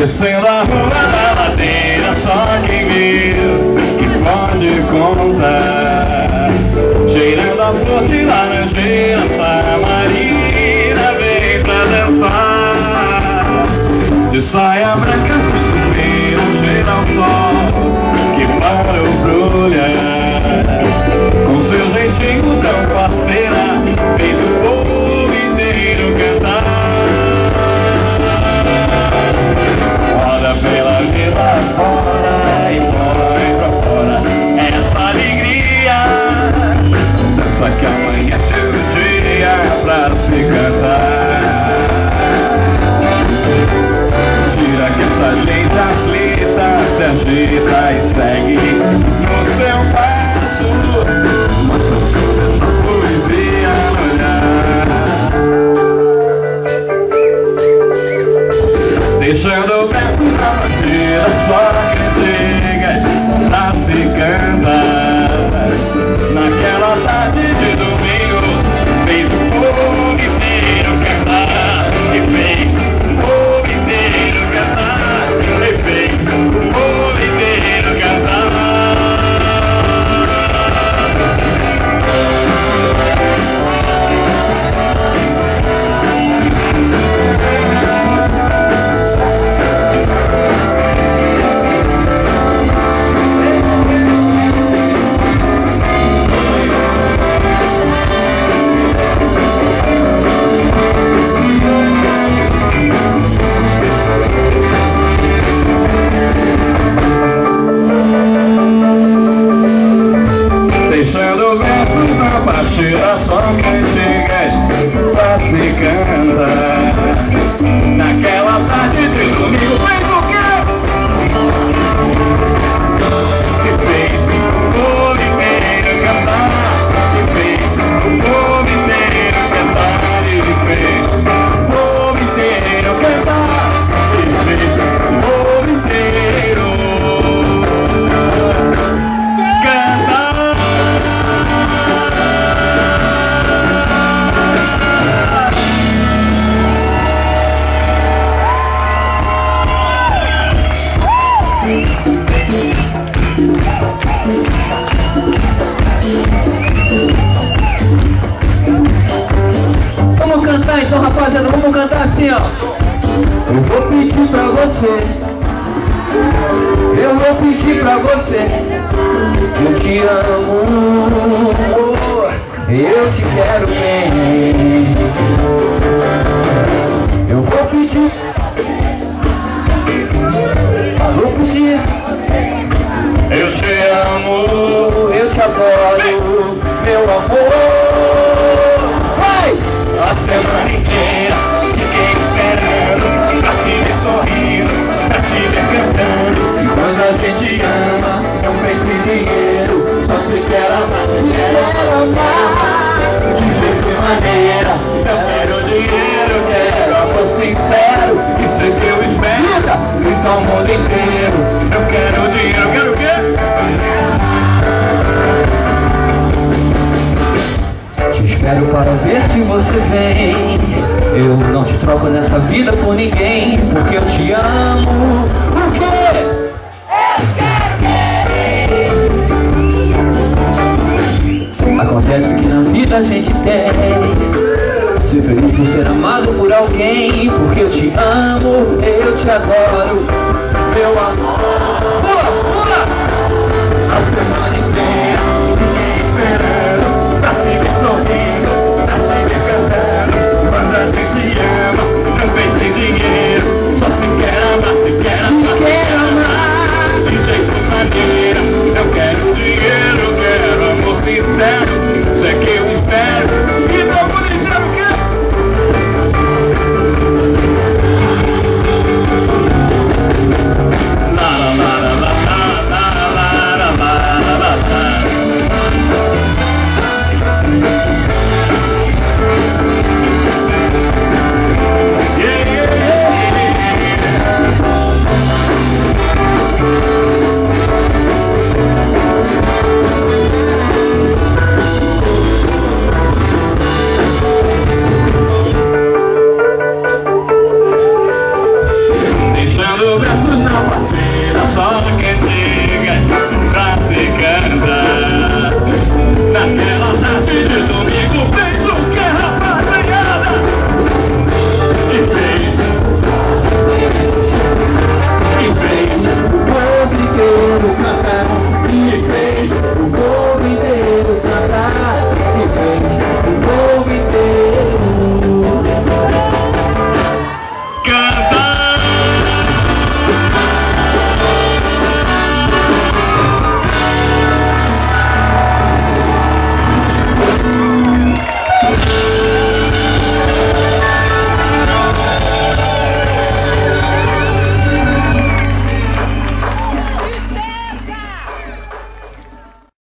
Descendo a rua da ladeira Só quem viu que pode contar. Cheirando a flor de laranjeira Sara Marina vem pra dançar. De saia branca costumeira ao na Eu vou pedir pra você. Eu vou pedir pra você. Eu te amo. De qualquer maneira, Eu quero dinheiro, eu quero amor sincero e sei que eu espero Grita o mundo inteiro Eu quero dinheiro, quero o quê? Te espero para ver se você vem Eu não te troco nessa vida por ninguém Porque eu te amo a gente tem Ser feliz por ser amado por alguém Porque eu te amo, eu te adoro. Meu amor